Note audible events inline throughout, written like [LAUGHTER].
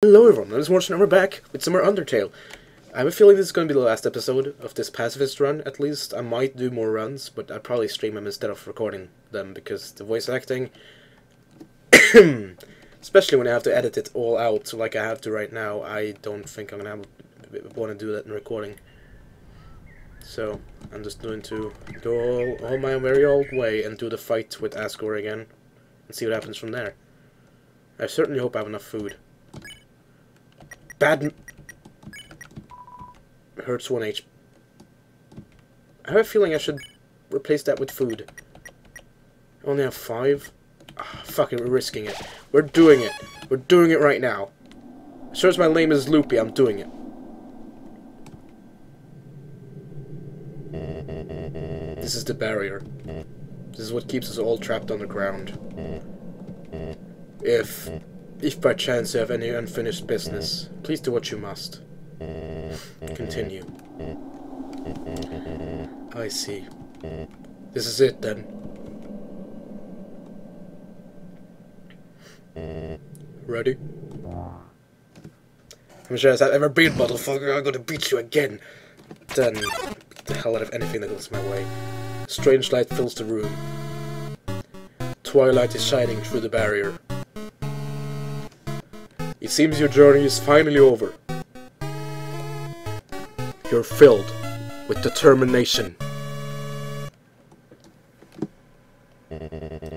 Hello everyone, I'm Morrison and we're back with some more Undertale. I have a feeling this is going to be the last episode of this pacifist run, at least. I might do more runs, but I'd probably stream them instead of recording them, because the voice acting... [COUGHS] especially when I have to edit it all out, like I have to right now, I don't think I'm going to want to do that in recording. So, I'm just going to go all, all my very old way and do the fight with Asgore again, and see what happens from there. I certainly hope I have enough food. Bad... Hurts 1 H. I have a feeling I should replace that with food. I only have 5. Oh, fuck it, we're risking it. We're doing it. We're doing it right now. As sure as my name is Loopy, I'm doing it. This is the barrier. This is what keeps us all trapped on the ground. If if by chance you have any unfinished business, please do what you must. Continue. I see. This is it then. Ready? I'm sure as I've ever been, motherfucker, I'm gonna beat you again. Then, beat the hell out of anything that comes my way. Strange light fills the room. Twilight is shining through the barrier. It seems your journey is finally over. You're filled with determination.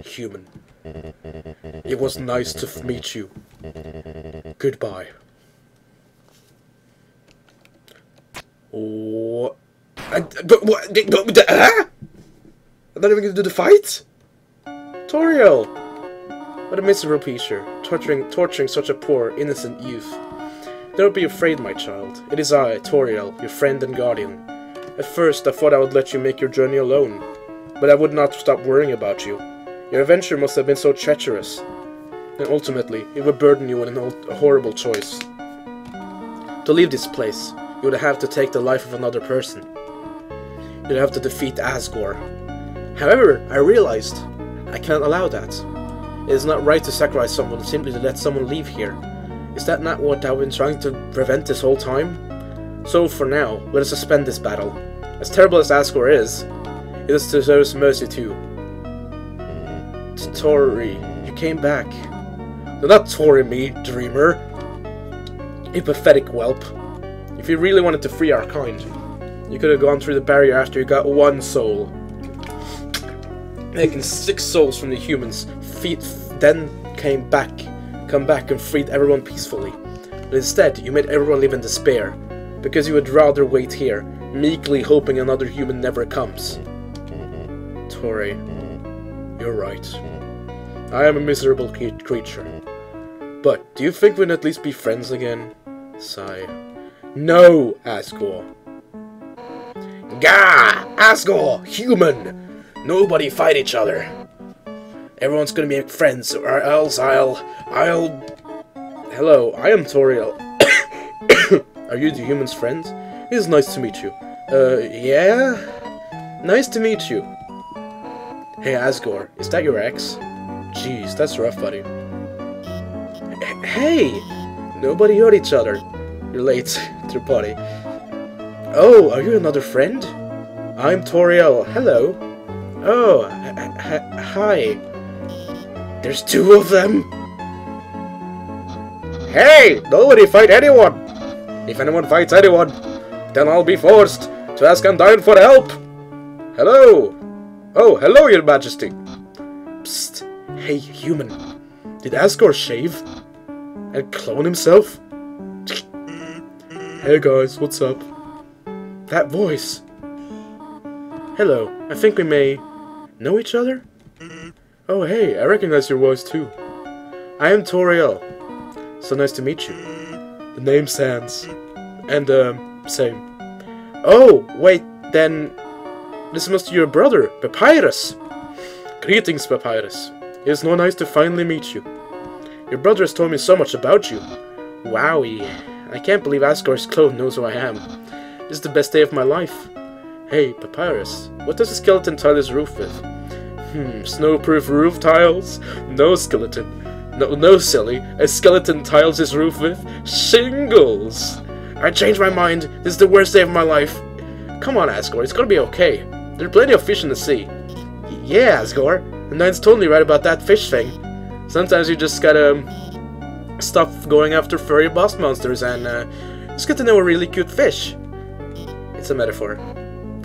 Human. It was nice to meet you. Goodbye. What? I, what? I'm not even gonna do the fight? Toriel! What a miserable creature, torturing, torturing such a poor, innocent youth. Don't be afraid, my child. It is I, Toriel, your friend and guardian. At first, I thought I would let you make your journey alone, but I would not stop worrying about you. Your adventure must have been so treacherous, and ultimately, it would burden you with a horrible choice. To leave this place, you would have to take the life of another person. You'd have to defeat Asgore. However, I realized I cannot allow that. It is not right to sacrifice someone simply to let someone leave here. Is that not what I've been trying to prevent this whole time? So for now, let us suspend this battle. As terrible as Asgore is, it is to deserves mercy too. Tori, you came back. Not Tori me, Dreemurr. You pathetic whelp. If you really wanted to free our kind, you could have gone through the barrier after you got one soul. Making six souls from the humans, feet then came back, come back and freed everyone peacefully. But instead, you made everyone live in despair, because you would rather wait here, meekly hoping another human never comes. Tori, you're right. I am a miserable creature. But do you think we'd at least be friends again? Sigh. No, Asgore. Gah! Asgore! Human! Nobody fight each other. Everyone's gonna be friends, or else I'll... I'll... Hello, I am Toriel. [COUGHS] Are you the human's friend? It is nice to meet you. Uh, yeah? Nice to meet you. Hey, Asgore, is that your ex? Jeez, that's rough, buddy. Hey! Nobody hurt each other. You're late [LAUGHS] to the party. Oh, are you another friend? I'm Toriel. Hello. Oh, hi. There's two of them? Hey! Nobody fight anyone! If anyone fights anyone, then I'll be forced to ask Undyne for help! Hello! Oh, hello, your majesty! Psst. Hey, human. Did Asgore shave? And clone himself? Hey guys, what's up? That voice! Hello, I think we may know each other? Oh hey, I recognize your voice too. I am Toriel. So nice to meet you. The name Sans. And, um, same. Oh, wait, then... This must be your brother, Papyrus! Greetings, Papyrus. It is so nice to finally meet you. Your brother has told me so much about you. Wowie. I can't believe Asgore's clone knows who I am. This is the best day of my life. Hey, Papyrus, what does the skeleton tile this roof with? Hmm, snowproof roof tiles? No, skeleton. No, no, silly. A skeleton tiles his roof with shingles. I changed my mind. This is the worst day of my life. Come on, Asgore. It's gonna be okay. There's plenty of fish in the sea. Yeah, Asgore. Undyne's totally right about that fish thing. Sometimes you just gotta um, stop going after furry boss monsters and uh, just get to know a really cute fish. It's a metaphor.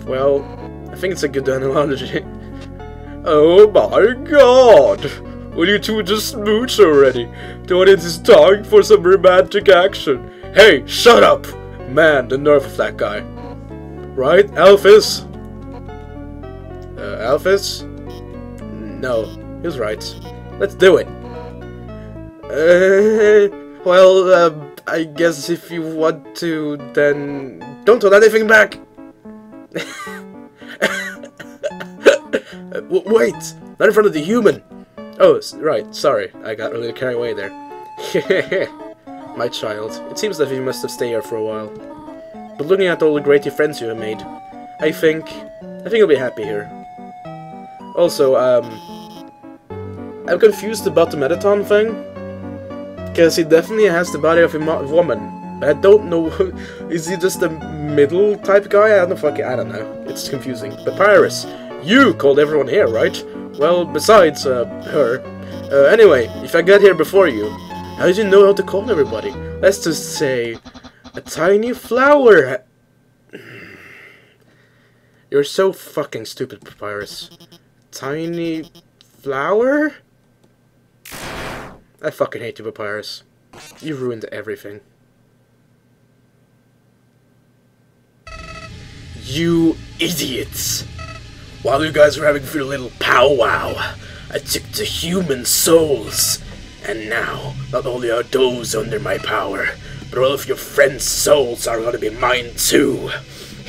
Well, I think it's a good [LAUGHS] analogy. Oh my god! Will you two just smooch already? The audience is time for some romantic action. Hey, shut up! Man, the nerve of that guy. Right, Alphys? Uh, Alphys? No, he's right. Let's do it. Uh, well, uh, I guess if you want to, then don't hold anything back. [LAUGHS] w wait, not in front of the human. Oh, right, sorry, I got a little carried away there. [LAUGHS] My child, it seems that you must have stayed here for a while. But looking at all the great friends you have made, I think, I think you'll be happy here. Also, um, I'm confused about the Mettaton thing, because he definitely has the body of a woman. But I don't know, [LAUGHS] is he just a middle type guy? I don't fucking, I don't know. It's confusing. Papyrus, you called everyone here, right? Well, besides, uh, her. Uh, anyway, if I got here before you, how did you know how to call everybody? Let's just say, a tiny flower. [SIGHS] You're so fucking stupid, Papyrus. Tiny flower? I fucking hate you, Papyrus. You ruined everything. You idiots! While you guys were having your little powwow, I took the human souls. And now, not only are those under my power, but all of your friends' souls are gonna be mine too. [COUGHS]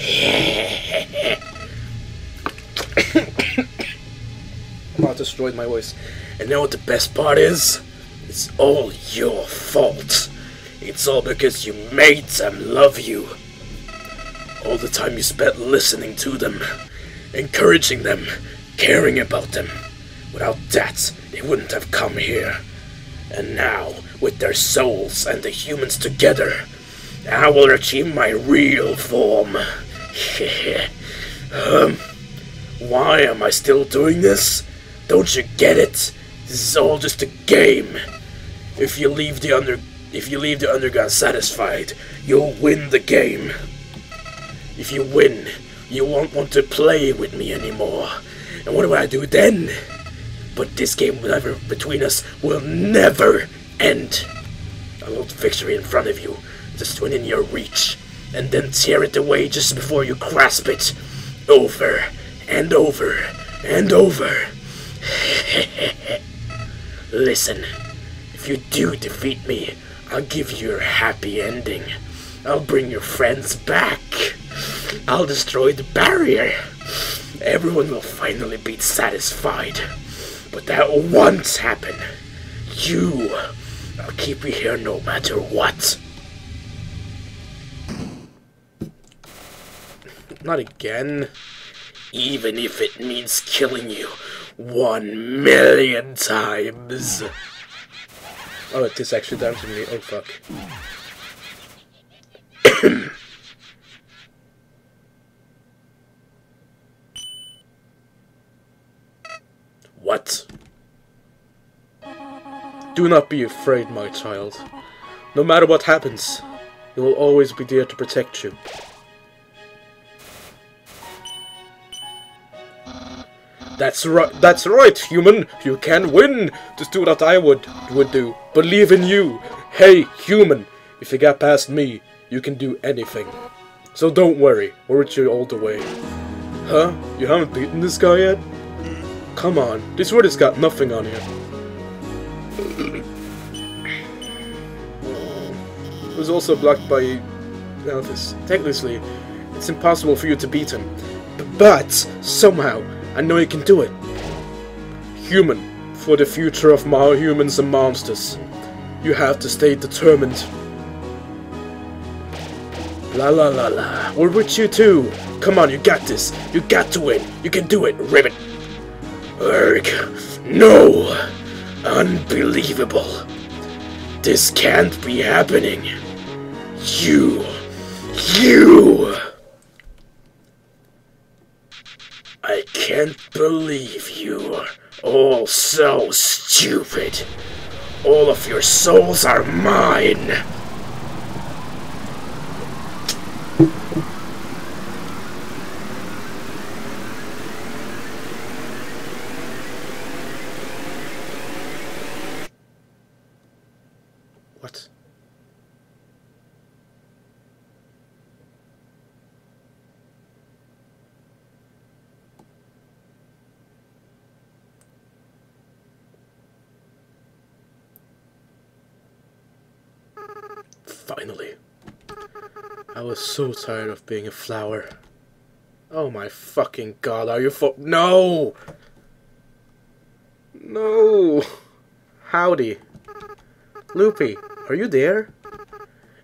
I destroyed my voice. And you know what the best part is? It's all your fault. It's all because you made them love you. All the time you spent listening to them, encouraging them, caring about them. Without that, they wouldn't have come here. And now, with their souls and the humans together, I will achieve my real form. [LAUGHS] um, why am I still doing this? Don't you get it? This is all just a game. If you leave the under if you leave the underground satisfied, you'll win the game. If you win, you won't want to play with me anymore. And what do I do then? But this game never between us will never end. A little victory in front of you, just within your reach, and then tear it away just before you grasp it. Over and over and over. [LAUGHS] Listen, if you do defeat me, I'll give you your happy ending. I'll bring your friends back. I'll destroy the barrier. Everyone will finally be satisfied. But that won't happen. You, I'll keep you here no matter what. Not again. Even if it means killing you one million times. Oh, it is actually damaging me. Oh, fuck. [COUGHS] what? Do not be afraid, my child. No matter what happens, it will always be there to protect you. That's right, that's right, human. You can win. Just do what I would would do. Believe in you. Hey, human. If you get past me, you can do anything. So don't worry, we're with you all the way. Huh? You haven't beaten this guy yet? Come on, this word has got nothing on you. It was also blocked by Alphys. Technically, it's impossible for you to beat him. But, somehow, I know you can do it. Human, for the future of my humans and monsters, you have to stay determined. La la la la, we're with you too. Come on, you got this. You got to win. You can do it, Ribbit. Erg, no! Unbelievable. This can't be happening. You. You. I can't believe you are all so stupid. All of your souls are mine. What? Finally. I was so tired of being a flower. Oh my fucking god, are you fo- No! No! Howdy. Loopy, are you there?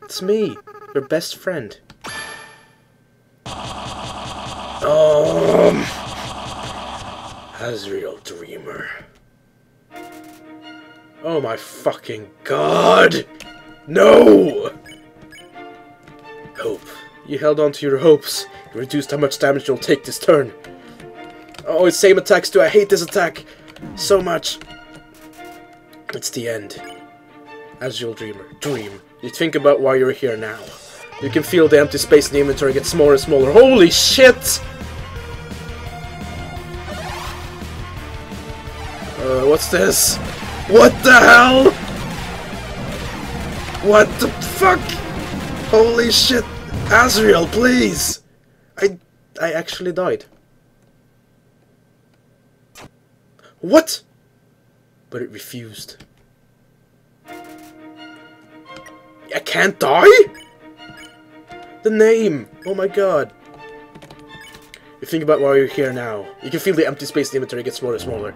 It's me, your best friend. Um... Asriel Dreemurr. Oh my fucking god! No! Hope. You held on to your hopes. You reduced how much damage you'll take this turn. Oh, it's same attacks too. I hate this attack so much. It's the end. Asriel Dreemurr. Dream. You think about why you're here now. You can feel the empty space in the inventory get smaller and smaller. Holy shit! Uh, what's this? What the hell? What the fuck? Holy shit! Asriel, please! I... I actually died. What? But it refused. I can't die? The name! Oh my god. You think about why you're here now. You can feel the empty space in the inventory get smaller and smaller.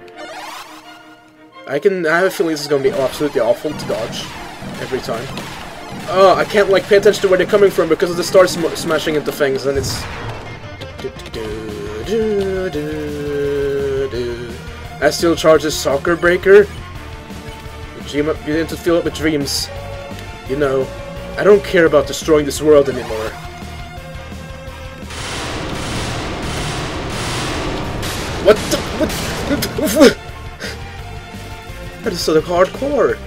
I can I have a feeling this is gonna be absolutely awful to dodge every time. Oh, I can't like pay attention to where they're coming from because of the stars sm smashing into things, and it's. I still charge charges Shocker Breaker. You dream up, you need to fill up with dreams. You know, I don't care about destroying this world anymore. What the? What? [LAUGHS] that is so hardcore.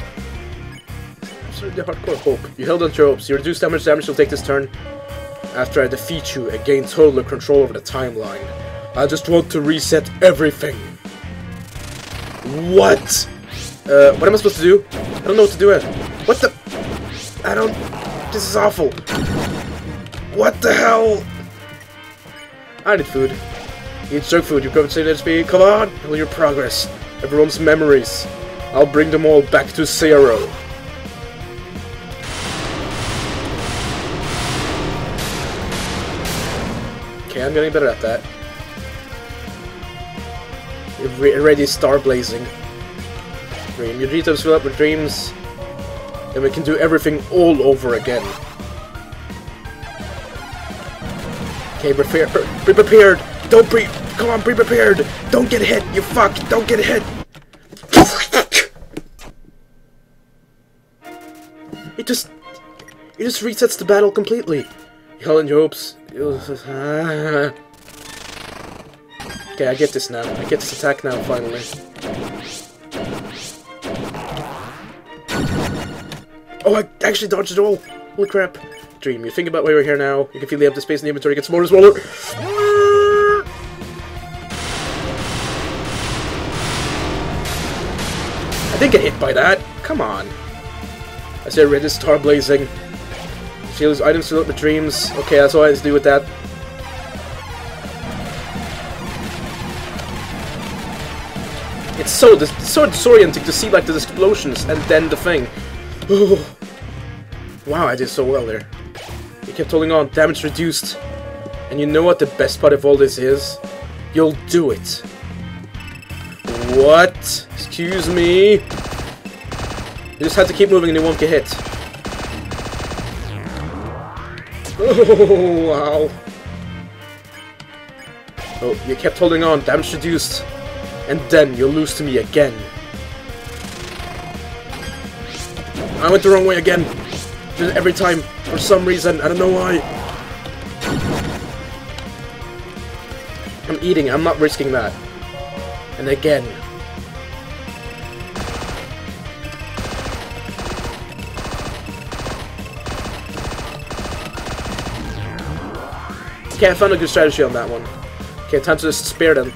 Absolutely hardcore hope. You held on your hopes. You reduce much damage you'll take this turn. After I defeat you and gain total control over the timeline. I just want to reset everything. What? Uh, what am I supposed to do? I don't know what to do. It. What the? I don't... This is awful. What the hell? I need food. Eat junk food. You that speed. Come on! All your progress. Everyone's memories. I'll bring them all back to zero. Okay, I'm getting better at that. You're already star blazing. Dream. Your details fill up with dreams. Then we can do everything all over again. Okay, prepare, be prepared. Don't be. Come on, be prepared. Don't get hit. You fuck. Don't get hit. It just. It just resets the battle completely. Helen hopes. Ah. Okay, I get this now. I get this attack now, finally. Oh, I actually dodged it all! Holy crap. Dream, you think about why we're here now. You can feel the empty space in the inventory gets more and smaller. Ah! I didn't get hit by that. Come on. I said red is star blazing. Shields items fill up with dreams. Okay, that's all I have to do with that. It's so it's so disorienting to see like the explosions and then the thing. [SIGHS] wow, I did so well there. You kept holding on, damage reduced. And you know what the best part of all this is? You'll do it. What? Excuse me? You just have to keep moving and you won't get hit. Oh, wow. Oh, you kept holding on, damage reduced. And then you'll lose to me again. I went the wrong way again. Every time, for some reason, I don't know why. I'm eating, I'm not risking that. And again. Okay, I found a good strategy on that one. Okay, time to just spare them.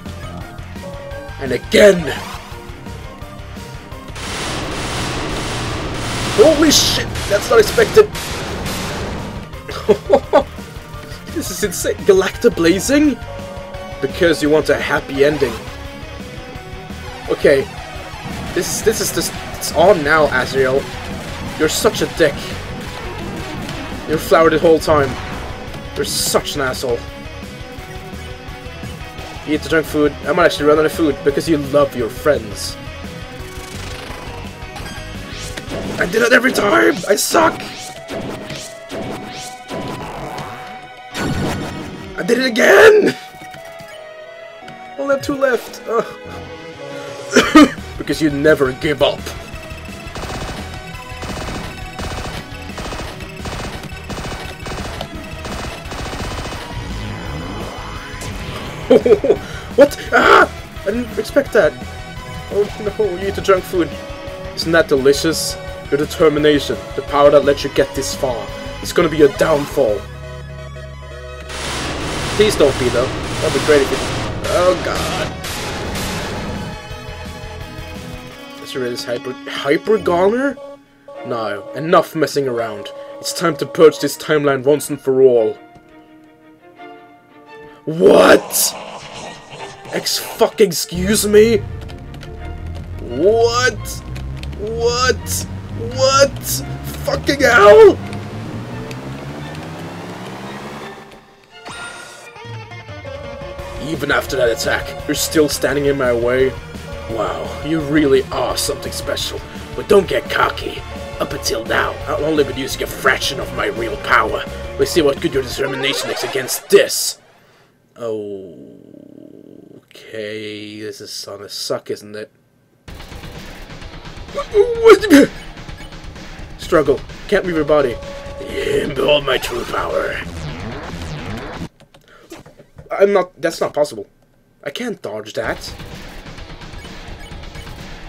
And again! Holy shit! That's not expected! [LAUGHS] this is insane! Galacta Blazing? Because you want a happy ending. Okay. This this is just it's on now, Asriel. You're such a dick. You're flowered the whole time. You're such an asshole. You eat the junk food. I might actually run out of food because you love your friends. I did it every time! I suck! I did it again! Only have two left. [COUGHS] because you never give up. [LAUGHS] what? Ah! I didn't expect that. Oh no, you eat the junk food. Isn't that delicious? Your determination, the power that let you get this far. It's gonna be your downfall. Please don't be though. That'd be great if you... Oh god. There this hyper... Hyper Goner? No, enough messing around. It's time to purge this timeline once and for all. What? Ex fucking excuse me? What? What? What? Fucking hell? Even after that attack, you're still standing in my way? Wow, you really are something special. But don't get cocky. Up until now, I've only been using a fraction of my real power. Let's see what good your determination is against this. Okay, this is gonna suck, isn't it? [LAUGHS] Struggle. Can't move your body. Behold my true power. I'm not... That's not possible. I can't dodge that.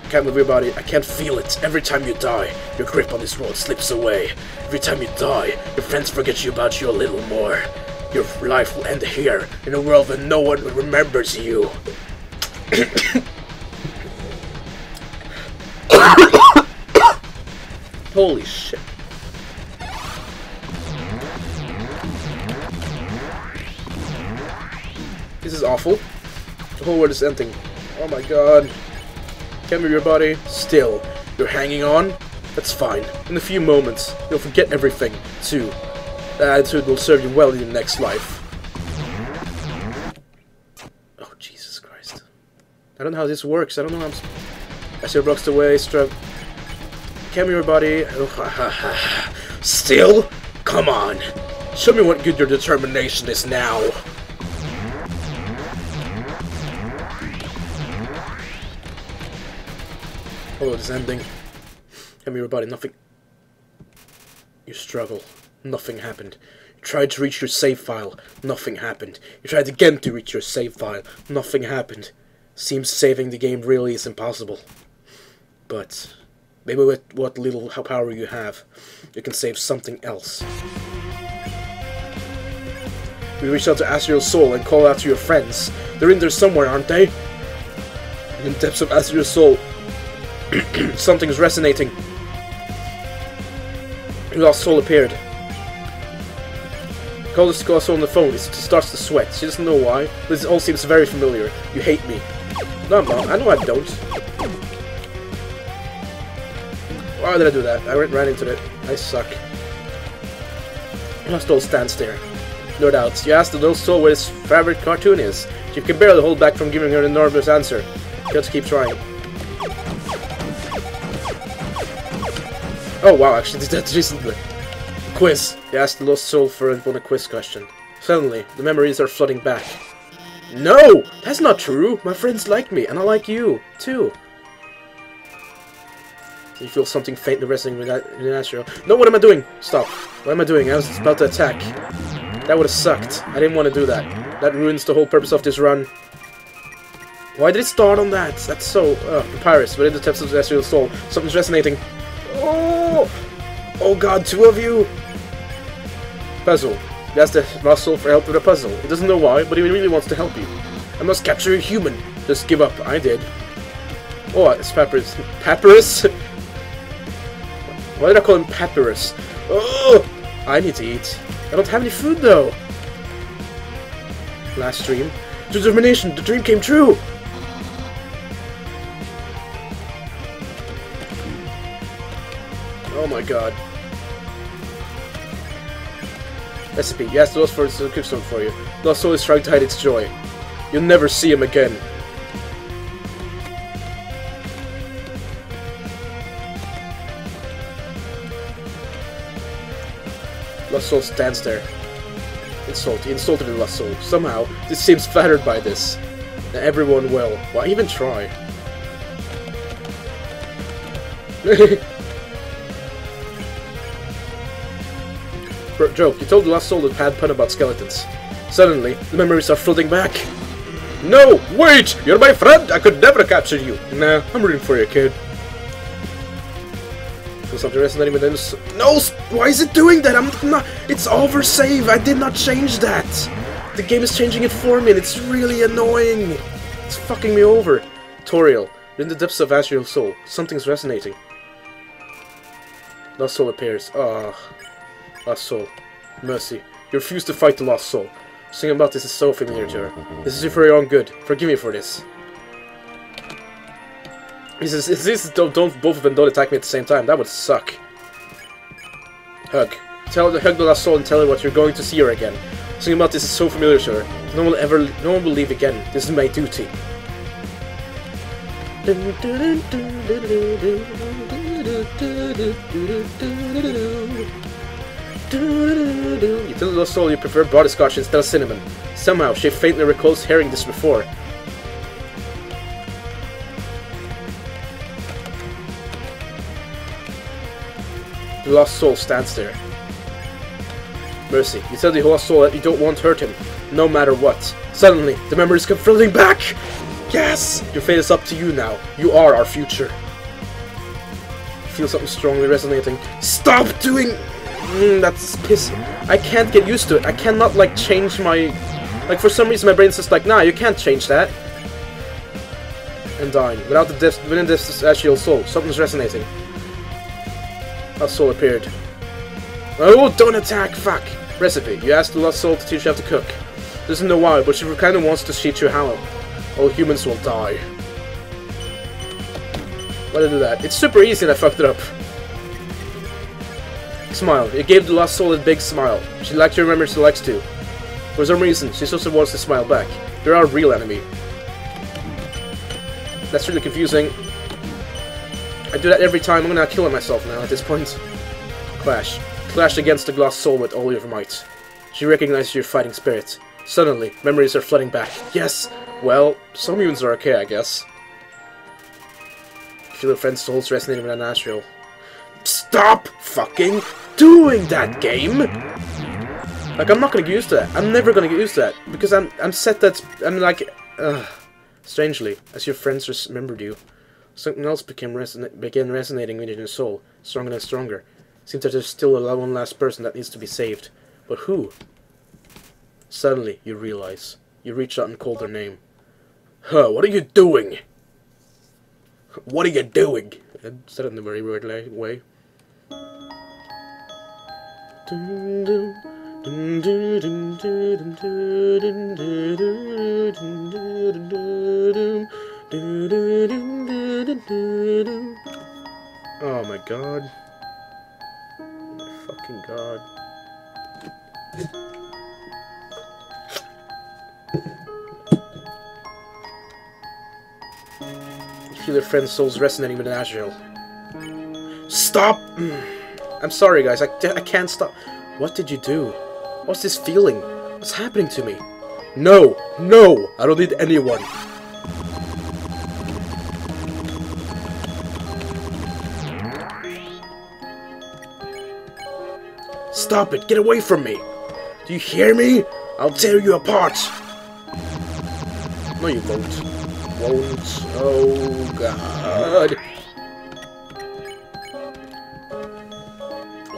Can't move your body. I can't feel it. Every time you die, your grip on this world slips away. Every time you die, your friends forget you about you a little more. Your life will end here, in a world where no one remembers you. [COUGHS] Holy shit. This is awful. The whole world is ending. Oh my god. Can't move your body. Still, you're hanging on? That's fine. In a few moments, you'll forget everything, too. That attitude will serve you well in your next life. Oh, Jesus Christ. I don't know how this works. I don't know how I'm... As your rocks away, strap... Move your body. [LAUGHS] Still? Come on. Show me what good your determination is now. Hello, this ending. Me your body, nothing... You struggle. Nothing happened. You tried to reach your save file. Nothing happened. You tried again to reach your save file. Nothing happened. Seems saving the game really is impossible. But maybe with what little power you have, you can save something else. We reach out to Asriel's soul and call out to your friends. They're in there somewhere, aren't they? In the depths of Asriel's soul, [CLEARS THROAT] Something's resonating. Lost soul appeared. Call this girl on the phone. It starts to sweat. She doesn't know why. This all seems very familiar. You hate me. No, Mom. I know I don't. Why did I do that? I ran, ran into it. I suck. Lost Soul stands there. No doubts. You asked the little soul what his favorite cartoon is. She can barely hold back from giving her an enormous answer. Just keep trying. Oh wow, I actually [LAUGHS] did that recently. Quiz. He asked the lost soul for a quiz question. Suddenly, the memories are flooding back. No! That's not true! My friends like me, and I like you, too. You feel something faintly resonating with Astro. No, what am I doing? Stop. What am I doing? I was about to attack. That would have sucked. I didn't want to do that. That ruins the whole purpose of this run. Why did it start on that? That's so... Uh, Papyrus, within the depths of the Astral Soul. Something's resonating. Oh! Oh god, two of you! Puzzle. He asks the soul for help with a puzzle. He doesn't know why, but he really wants to help you. I must capture a human. Just give up. I did. Oh, it's Papyrus. Papyrus? [LAUGHS] Why did I call him Papyrus? Oh! I need to eat. I don't have any food, though. Last dream. Determination! The dream came true! Oh my god. Recipe. Yes, the Lost Soul is a cook some for you. The Lost is trying to hide its joy. You'll never see him again. Lost Soul stands there. Insult. He insulted the Lost Soul. Somehow, this seems flattered by this. Everyone will. Why even try? [LAUGHS] Joke, you told the Lost Soul that had pun about skeletons. Suddenly, the memories are flooding back. No! Wait! You're my friend! I could never capture you! Nah, I'm rooting for you, kid. Feel something resonating with them. No! Why is it doing that? I'm not... It's over save! I did not change that! The game is changing it for me and it's really annoying! It's fucking me over. Toriel, in the depths of Astral Soul, something's resonating. Lost Soul appears. Ah. Lost Soul. Mercy. You refuse to fight the Lost Soul. Something about this is so familiar to her. This is for your own good. Forgive me for this. This is don't, don't both of them don't attack me at the same time. That would suck. Hug. Tell the hug the Lost Soul and tell her what you're going to see her again. Something about this is so familiar to her. No one will ever no one will leave again. This is my duty. You tell the soul you prefer butterscotch instead of cinnamon. Somehow, she faintly recalls hearing this before. The lost soul stands there. Mercy, you tell the lost soul that you don't want to hurt him, no matter what. Suddenly, the memories come flooding back! Yes! Your fate is up to you now. You are our future. Feel something strongly resonating. Stop doing... Mm, that's piss. I can't get used to it. I cannot, like, change my... Like, for some reason my brain's just like, nah, you can't change that. And dying. Without the within this actual soul. Something's resonating. A soul appeared. Oh, don't attack! Fuck! Recipe. You asked the lost soul to teach you how to cook. Doesn't know why, but she kinda wants to teach you how. All humans will die. Why did I do that? It's super easy and I fucked it up. Smile. It gave the lost soul a big smile. She liked to remember she likes to. For some reason, she also wants to smile back. You're our real enemy. That's really confusing. I do that every time. I'm gonna kill myself now at this point. Clash. Clash against the lost soul with all your might. She recognizes your fighting spirit. Suddenly, memories are flooding back. Yes! Well, some humans are okay, I guess. Feel your friend's souls resonating with an astral. Stop fucking doing that game! Like, I'm not gonna get used to that. I'm never gonna get used to that. Because I'm I'm set that... I'm like... Strangely, as your friends remembered you, something else became reson began resonating within your soul, stronger and stronger. Seems that there's still a one last person that needs to be saved. But who? Suddenly, you realize. You reach out and call their name. Huh, what are you doing? What are you doing? I said it in a very weird way. Oh my god. Oh my fucking god. feel your friend's souls resonating with an Asriel. Stop! Mm. I'm sorry, guys. I, I can't stop. What did you do? What's this feeling? What's happening to me? No! No! I don't need anyone. Stop it! Get away from me! Do you hear me? I'll tear you apart! No, you won't. Won't. Oh, God.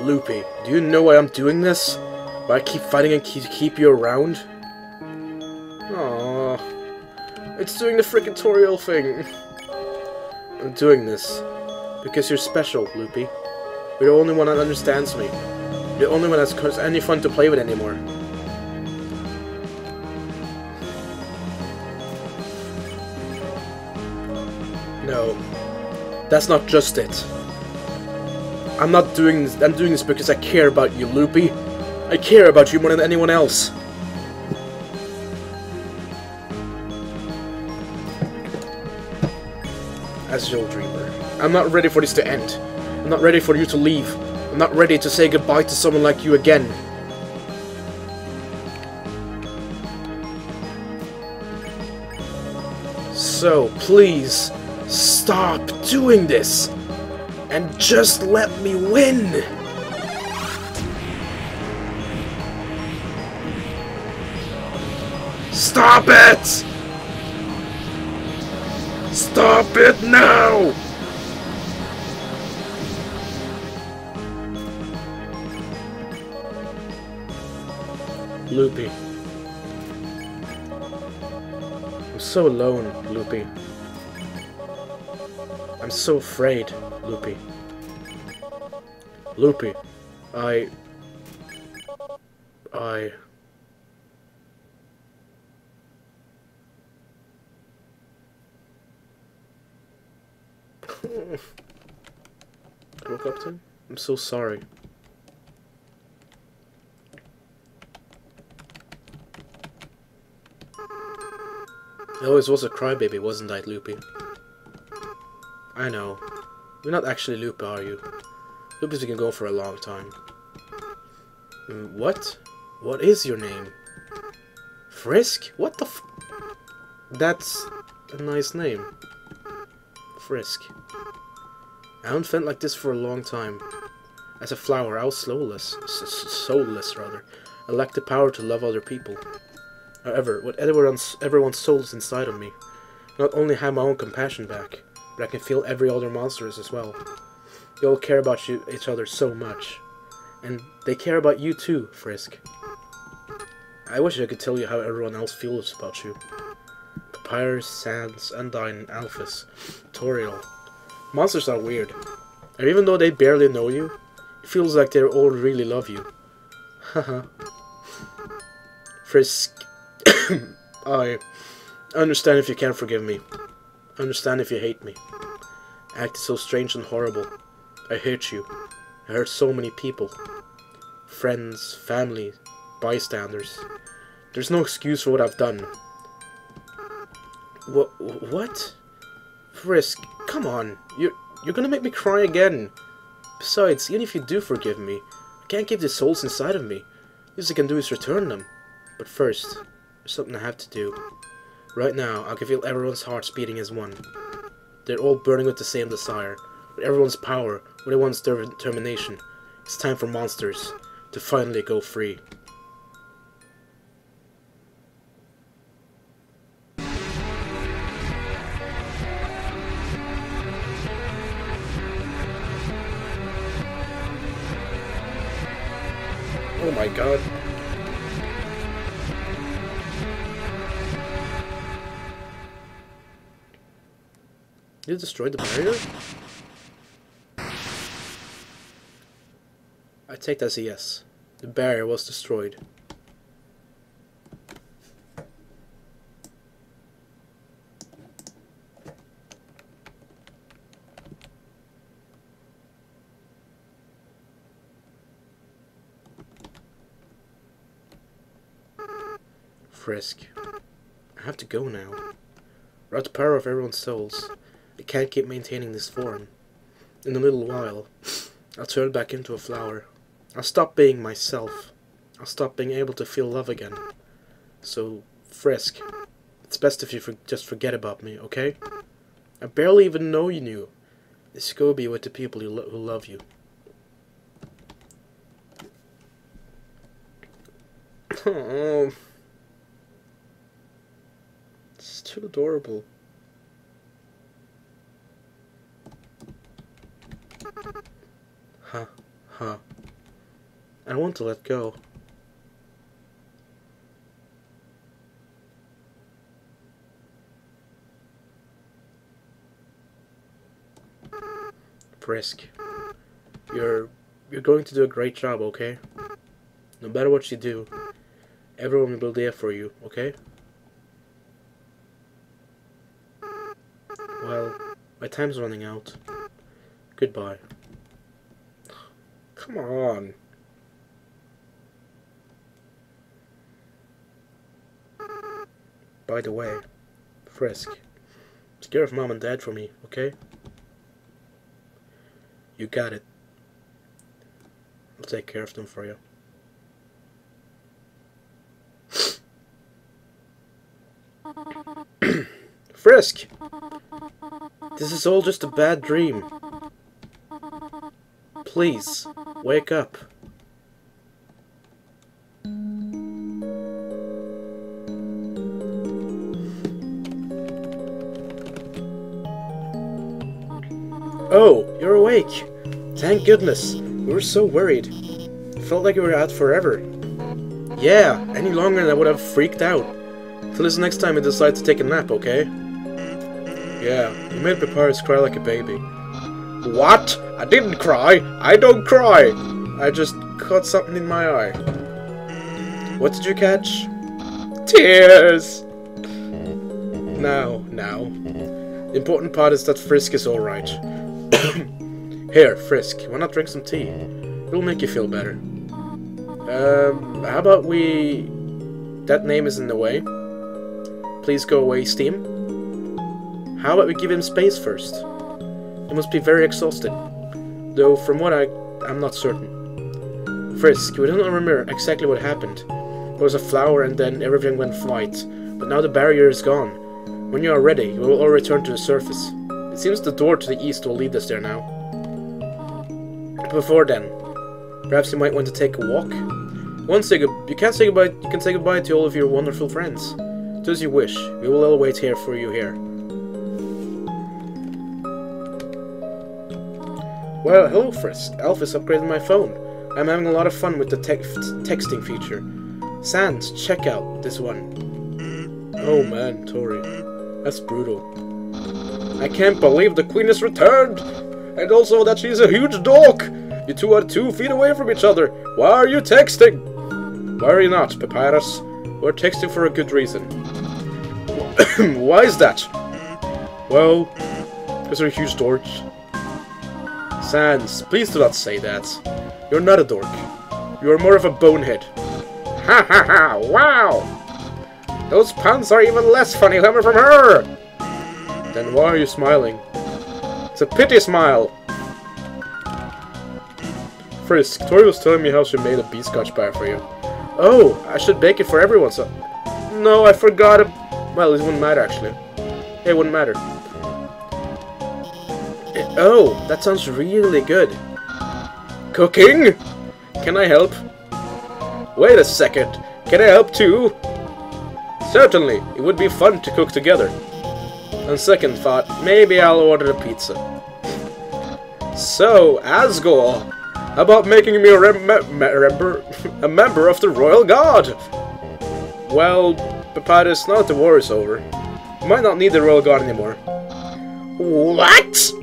Loopy, do you know why I'm doing this? Why I keep fighting and keep, keep you around? Aww. It's doing the frickin' tutorial thing. I'm doing this because you're special, Loopy. You're the only one that understands me. You're the only one that's any fun to play with anymore. No. That's not just it. I'm not doing this, I'm doing this because I care about you, Loopy. I care about you more than anyone else. Asriel Dreemurr. I'm not ready for this to end. I'm not ready for you to leave. I'm not ready to say goodbye to someone like you again. So, please, stop doing this! And just let me win! Stop it! Stop it now! Loopy. I'm so alone, Loopy. I'm so afraid, Loopy. Loopy, I... I... Look up to him? I'm so sorry. I always was a crybaby, wasn't I, Loopy? I know. You're not actually Loopy, are you? Loopy's been going for a long time. Mm, what? What is your name? Frisk? What the f- That's a nice name. Frisk. I haven't felt like this for a long time. As a flower, I was soulless. Soulless, rather. I lacked the power to love other people. However, with everyone's, everyone's is inside of me, not only have my own compassion back, but I can feel every other monster's as well. They all care about you, each other so much. And they care about you too, Frisk. I wish I could tell you how everyone else feels about you. Papyrus, Sans, Undyne, Alphys, Toriel. Monsters are weird. And even though they barely know you, it feels like they all really love you. Haha. Frisk [COUGHS] I understand if you can't forgive me. Understand if you hate me. Acted so strange and horrible. I hurt you. I hurt so many people. Friends, family, bystanders. There's no excuse for what I've done. What? What? Frisk, come on. You're, you're gonna make me cry again. Besides, even if you do forgive me, I can't keep the souls inside of me. All I can do is return them. But first, there's something I have to do. Right now, I can feel everyone's hearts beating as one. They're all burning with the same desire, with everyone's power, with everyone's determination. It's time for monsters to finally go free. Oh my god. You destroyed the barrier? I take that as a yes. The barrier was destroyed. Frisk. I have to go now. Without the power of everyone's souls, I can't keep maintaining this form. In a little while, I'll turn back into a flower. I'll stop being myself. I'll stop being able to feel love again. So, Frisk, it's best if you for just forget about me, okay? I barely even know you knew. Just go be with the people lo who love you. [LAUGHS] Oh. It's too adorable. Huh. Huh. I want to let go. Frisk. You're you're going to do a great job, okay? No matter what you do, everyone will be there for you, okay? Well, my time's running out. Goodbye. Come on. By the way, Frisk, take care of mom and dad for me, okay? You got it. I'll take care of them for you. [CLEARS THROAT] Frisk! This is all just a bad dream. Please, wake up. Oh, you're awake. Thank goodness. We were so worried. It felt like we were out forever. Yeah, any longer and I would have freaked out. Till this next time you decide to take a nap, okay? Yeah, you made Papyrus cry like a baby. What? I didn't cry! I don't cry! I just caught something in my eye. What did you catch? Tears! Now, now. The important part is that Frisk is alright. [COUGHS] Here, Frisk, why not drink some tea? It'll make you feel better. Um, how about we... That name is in the way. Please go away, Steam. How about we give him space first? He must be very exhausted. Though, from what I... I'm not certain. Frisk, we don't remember exactly what happened. There was a flower and then everything went flight. But now the barrier is gone. When you are ready, we will all return to the surface. It seems the door to the east will lead us there now. Before then, perhaps you might want to take a walk? One say you can't say goodbye you can say goodbye to all of your wonderful friends. Do as you wish. We will all wait here for you here. Well, hello Frisk. Alphys upgraded my phone. I'm having a lot of fun with the text texting feature. Sans, check out this one. Oh man, Tori. That's brutal. I can't believe the queen has returned! And also that she's a huge dork! You two are two feet away from each other. Why are you texting? Worry not, Papyrus. We're texting for a good reason. [COUGHS] Why is that? Well, because they're huge dorks. Sans, please do not say that. You're not a dork. You are more of a bonehead. Ha ha ha! Wow! Those puns are even less funny coming from her! Then why are you smiling? It's a pity smile! Frisk, Tori was telling me how she made a beescotch pie for you. Oh, I should bake it for everyone, so... No, I forgot it. Well, it wouldn't matter, actually. It wouldn't matter. Oh, that sounds really good. Cooking? Can I help? Wait a second. Can I help too? Certainly. It would be fun to cook together. On second thought, maybe I'll order a pizza. So, Asgore, how about making me a, rem [LAUGHS] a member of the Royal Guard? Well, Papyrus, now that the war is over, you might not need the Royal Guard anymore. What?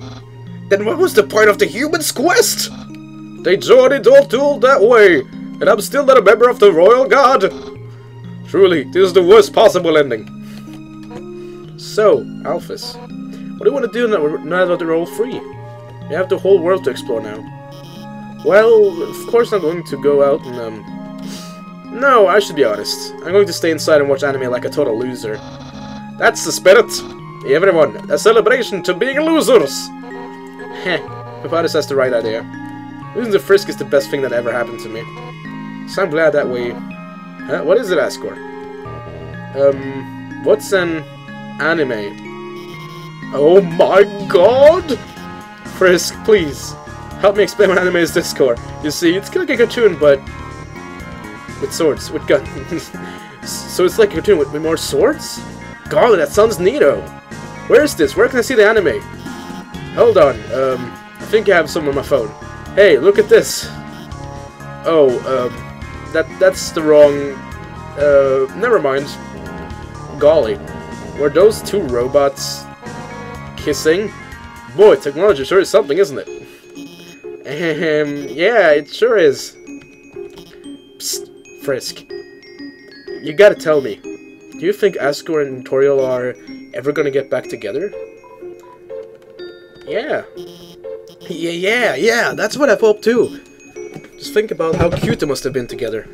Then what was the point of the humans' quest? They journeyed all told that way, and I'm still not a member of the Royal Guard. Truly, this is the worst possible ending. So, Alphys, what do you want to do now, that they're all free? You have the whole world to explore now. Well, of course I'm going to go out and, um... No, I should be honest. I'm going to stay inside and watch anime like a total loser. That's the spirit! Everyone, a celebration to being losers! Heh, Papyrus has the right idea. Losing to Frisk is the best thing that ever happened to me. So I'm glad that we... Huh? What is it, Asgore? Um, what's an anime? Oh my god! Frisk, please. Help me explain what anime is Discord. You see, it's kind like a cartoon, but... with swords, with guns. [LAUGHS] so it's like a cartoon with, with more swords? Golly, that sounds neato. Where is this? Where can I see the anime? Hold on, um, I think I have some on my phone. Hey, look at this. Oh, um, that that's the wrong. Uh, never mind. Golly, were those two robots kissing? Boy, technology sure is something, isn't it? Yeah, it sure is. Psst, Frisk. You gotta tell me, do you think Asgore and Toriel are ever gonna get back together? Yeah. Yeah, yeah, yeah, that's what I've hoped too. Just think about how cute they must have been together.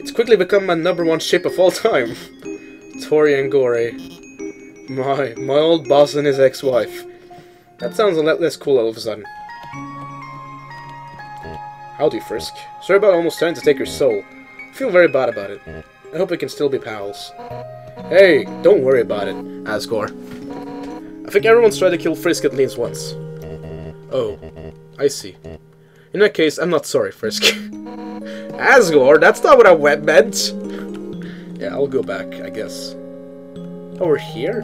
It's quickly become my number one ship of all time. Tori and Gore. Eh? My, my old boss and his ex-wife. That sounds a lot less cool all of a sudden. Howdy, Frisk. Sorry about almost trying to take your soul. I feel very bad about it. I hope we can still be pals. Hey, don't worry about it, Asgore. I think everyone's tried to kill Frisk at least once. Oh, I see. In that case, I'm not sorry, Frisk. [LAUGHS] Asgore, that's not what I meant! Yeah, I'll go back, I guess. Oh, we're here?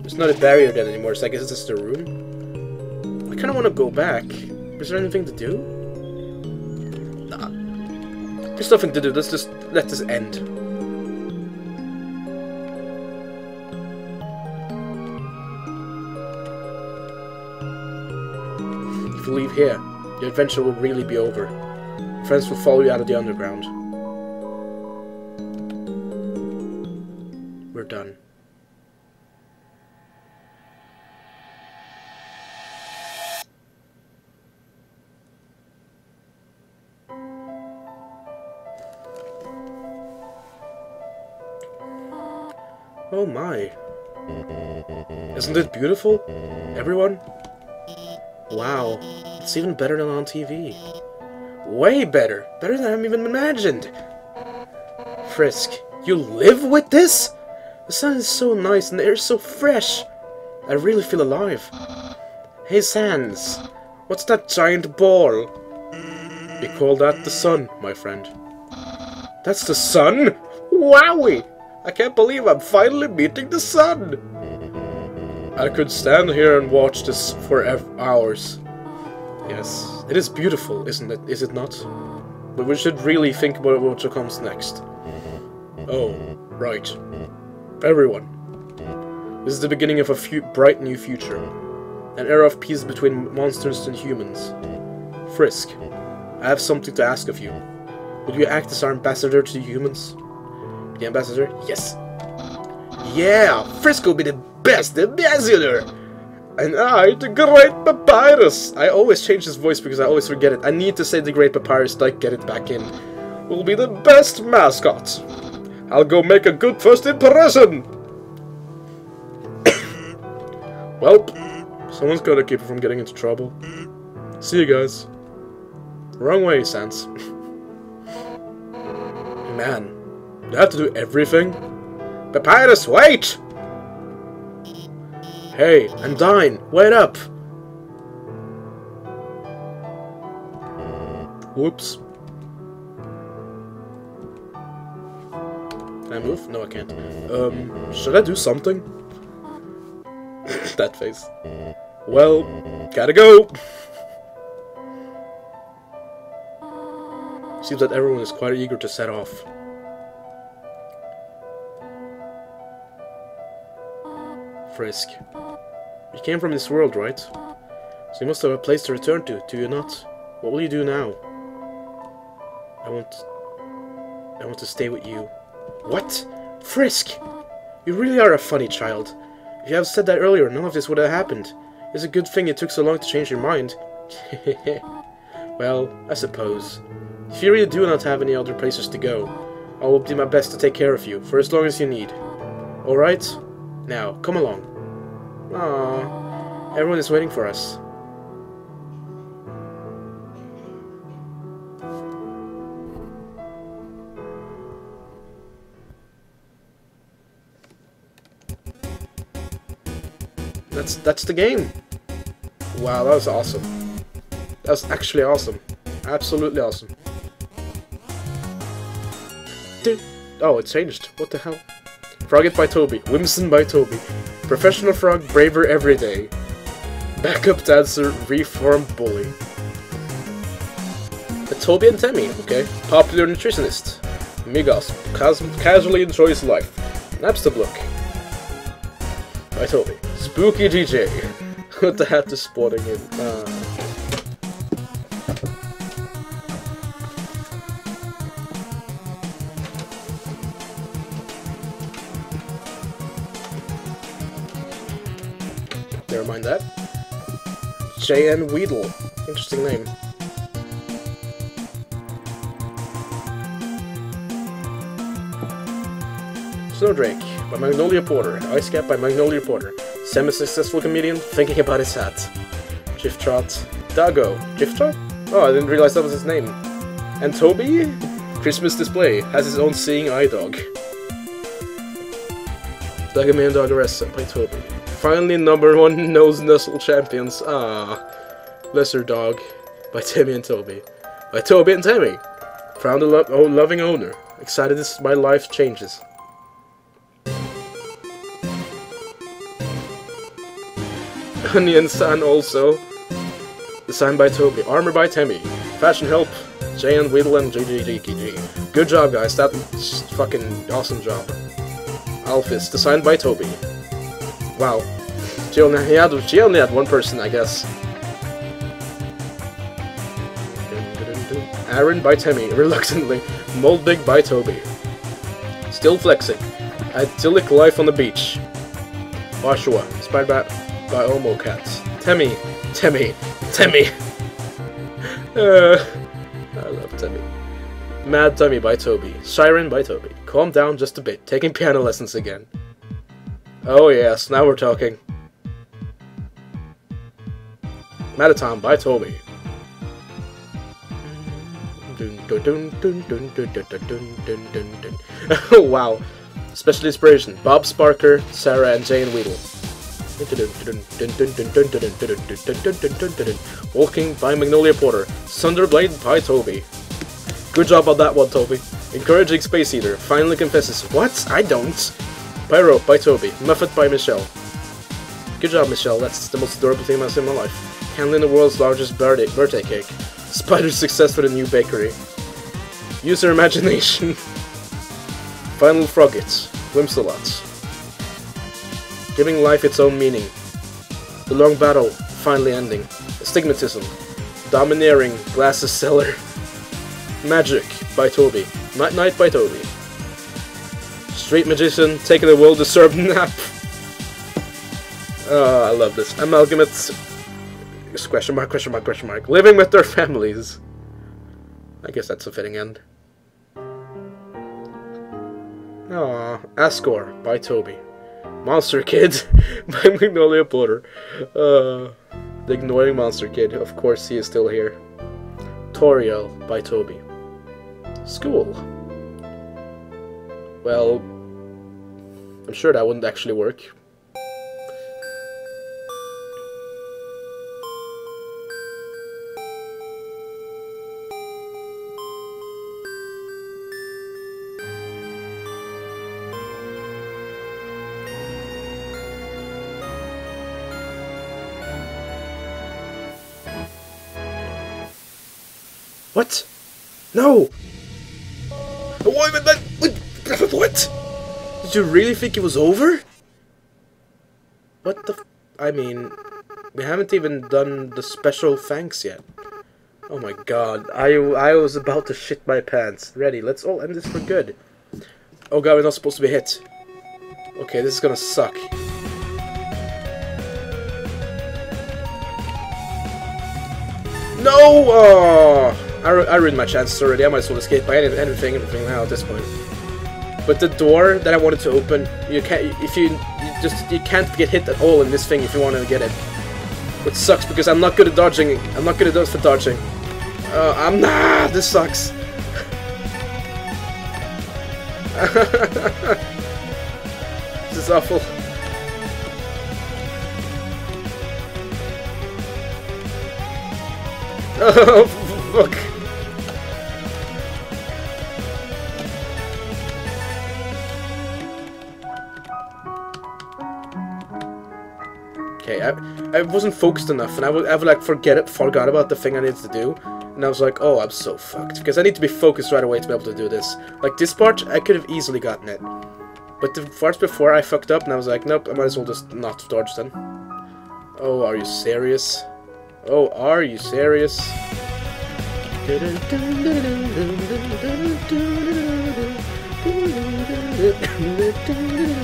There's not a barrier then anymore, so I guess it's just a room? I kinda wanna go back. Is there anything to do? Nah. There's nothing to do, let's just let this end. You leave here, your adventure will really be over. Friends will follow you out of the underground. We're done. Oh my. Isn't it beautiful? Everyone? Wow, it's even better than on TV. Way better! Better than I've even imagined! Frisk, you live with this? The sun is so nice and the air is so fresh. I really feel alive. Hey Sans, what's that giant ball? We call that the sun, my friend. That's the sun? Wowie! I can't believe I'm finally meeting the sun! I could stand here and watch this for hours. Yes, it is beautiful, isn't it? Is it not? But we should really think about what comes next. Oh, right. Everyone. This is the beginning of a bright new future. An era of peace between monsters and humans. Frisk, I have something to ask of you. Would you act as our ambassador to the humans? The ambassador? Yes. Yeah, Frisk will be the best ambassador! And I, the Great Papyrus! I always change his voice because I always forget it. I need to say the Great Papyrus, like get it back in. Will be the best mascot. I'll go make a good first impression! [COUGHS] well, someone's gotta keep her from getting into trouble. See you guys. Wrong way, Sans. [LAUGHS] Man, do I have to do everything? Papyrus, wait! Hey, I'm dying. Wait up! Whoops. Can I move? No, I can't. Um, should I do something? [COUGHS] that face. Well, gotta go! Seems that everyone is quite eager to set off. Frisk. You came from this world, right? So you must have a place to return to, do you not? What will you do now? I want... I want to stay with you. What? Frisk! You really are a funny child. If you had said that earlier, none of this would have happened. It's a good thing it took so long to change your mind. [LAUGHS] well, I suppose. If you really do not have any other places to go, I will do my best to take care of you, for as long as you need. Alright? Now, come along. Aww, everyone is waiting for us. That's that's the game. Wow, that was awesome. That was actually awesome. Absolutely awesome. Oh, it changed. What the hell? Froggit by Toby. Whimsun by Toby. Professional frog, braver every day. Backup dancer, reform bully. Toby and Temmie, okay. Popular nutritionist. Migos, cas casually enjoys life. Napstablook. By Toby. Spooky DJ. [LAUGHS] What the hat is spotting in. Uh, J.N. Wiedle. Interesting name. Snowdrake by Magnolia Porter. Ice Cap by Magnolia Porter. Semi-successful comedian thinking about his hat. Gyftrot. Dago. Gyftrot? Oh, I didn't realize that was his name. And Toby? Christmas display. Has his own seeing eye dog. Daggerman Dogaressa by Toby. Finally, number one [LAUGHS] nose nuzzle champions. Ah, Lesser Dog by Temmie and Toby. By Toby and Temmie. Found a lo oh, loving owner. Excited as my life changes. [LAUGHS] Onionsan also. Designed by Toby. Armor by Temmie. Fashion help. J.N. Wiedle and JJJKG. Good job, guys. That's fucking awesome job. Alphys. Designed by Toby. Wow. She only, had, she only had one person, I guess. Aaron by Temmie, reluctantly. Moldbygg by Toby. Still flexing. Idyllic life on the beach. Joshua, inspired by, by Omo Cats. Temmie, Temmie, Temmie. [LAUGHS] Uh, I love Temmie. Mad Dummy by Toby. Shyren by Toby. Calm down just a bit. Taking piano lessons again. Oh yes, now we're talking. Mettaton by Toby. wow. Special inspiration. Bob Sparker, Sarah, and Jane Weedle. Walking by Magnolia Porter. Tsunderplane by Toby. Good job on that one, Toby. Encouraging Space Eater. Finally confesses. What? I don't. Pyro by Toby. Muffet by Michelle. Good job, Michelle. That's the most adorable thing I've seen in my life. Handling the world's largest birthday, birthday cake. [LAUGHS] Spider's success with a new bakery. User imagination. [LAUGHS] Final Froggits. Whimsalots. Giving life its own meaning. The long battle finally ending. Astigmatism. Domineering glasses seller. [LAUGHS] Madjick by Toby. Knight Knight by Toby. Street Magician taking a well-deserved [LAUGHS] nap. Oh, I love this. Amalgamates. Question mark, question mark, question mark. Living with their families. I guess that's a fitting end. Aw, Asgore by Toby. Monster Kid [LAUGHS] by Magnolia Porter. Uh, the Ignoring Monster Kid. Of course, he is still here. Toriel by Toby. School. Well, I'm sure that wouldn't actually work. What? No! What? What? Did you really think it was over? What the I mean, we haven't even done the special thanks yet. Oh my god, I, I was about to shit my pants. Ready, let's all end this for good. Oh god, we're not supposed to be hit. Okay, this is gonna suck. No! Oh! I, I ruined my chances already. I might as well escape by any, anything, anything now at this point. But the door that I wanted to open, you can't. If you, you just you can't get hit at all in this thing if you want to get it. Which sucks because I'm not good at dodging. I'm not good at those for dodging. Uh, I'm nah. This sucks. [LAUGHS] this is awful. [LAUGHS] Oh fuck. Wasn't focused enough, and I would, would like forget it, forgot about the thing I needed to do, and I was like, oh, I'm so fucked because I need to be focused right away to be able to do this. Like this part, I could have easily gotten it, but the parts before I fucked up, and I was like, nope, I might as well just not dodge then. Oh, are you serious? Oh, are you serious? [LAUGHS]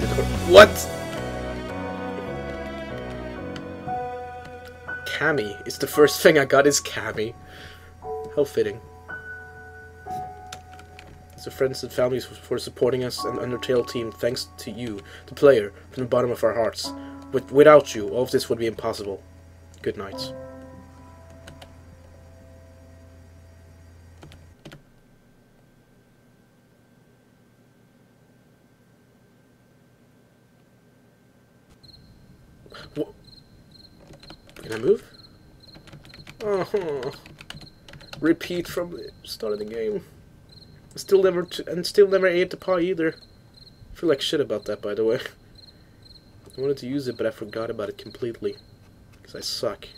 I did What? Cammy. It's the first thing I got is Cammy. How fitting. So friends and families for supporting us and Undertale team, thanks to you, the player, from the bottom of our hearts. But without you, all of this would be impossible. Good night. What? Can I move? Oh, repeat from the start of the game. Still never, and still never ate the pie either. I feel like shit about that, by the way. I wanted to use it, but I forgot about it completely. Because I suck.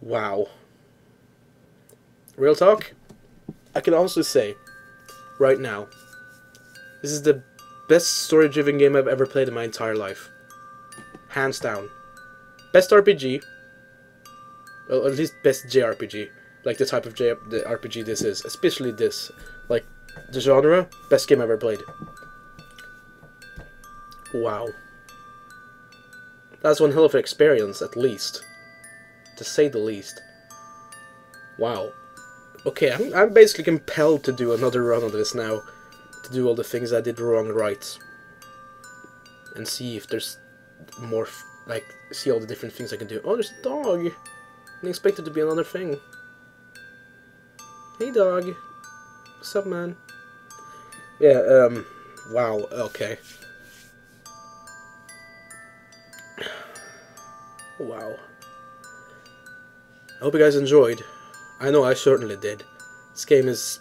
Wow. Real talk? I can honestly say, right now, this is the best story-driven game I've ever played in my entire life. Hands down. Best RPG. Well, at least best JRPG. Like the type of J the RPG this is. Especially this. Like, the genre, best game I've ever played. Wow. That's one hell of an experience, at least. To say the least. Wow. Okay, I'm, I'm basically compelled to do another run of this now. To do all the things I did wrong right. And see if there's more, like, see all the different things I can do. Oh, there's a dog! I didn't expect it to be another thing. Hey, dog. What's up, man? Yeah, um, wow, okay. [SIGHS] Wow. I hope you guys enjoyed. I know I certainly did. This game is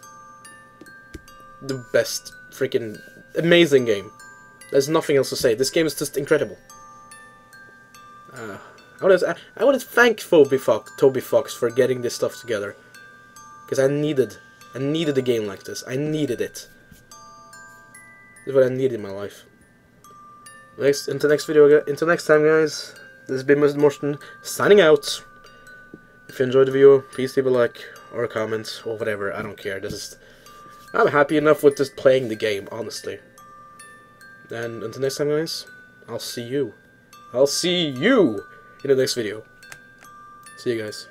the best freaking amazing game. There's nothing else to say. This game is just incredible. Uh, I want to I want to thank Toby Fox, Toby Fox for getting this stuff together, because I needed I needed a game like this. I needed it. This is what I needed in my life. Next, until next video, until next time, guys. This has been Mr. Morsten signing out. If you enjoyed the video, please leave a like or a comment or whatever. I don't care. This is I'm happy enough with just playing the game, honestly. And until next time, guys, I'll see you. I'll see you in the next video. See you guys.